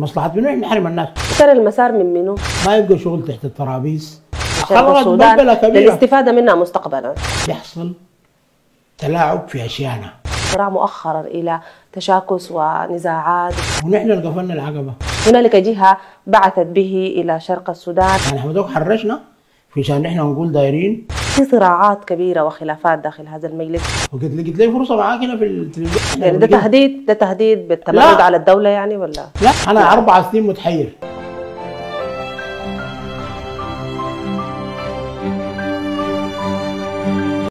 مصلحة منو؟ إحنا نحرم الناس. ترى المسار من منو؟ ما يبقى شغل تحت الترابيز. السودان بلبله كبيره للاستفادة منها مستقبلا. يحصل تلاعب في اشيائنا صراع مؤخرا إلى تشاكس ونزاعات. ونحن اللي قفلنا العقبة. هنالك جهة بعثت به إلى شرق السودان. يعني إحنا دوك حرشنا في شان إحنا نقول دايرين. في صراعات كبيرة وخلافات داخل هذا المجلس. وقد لقيت لي فرصة معاك هنا في التلفزيون يعني ده تهديد ده تهديد بالتمرد على الدولة يعني ولا؟ لا أنا لا. أربع سنين متحير.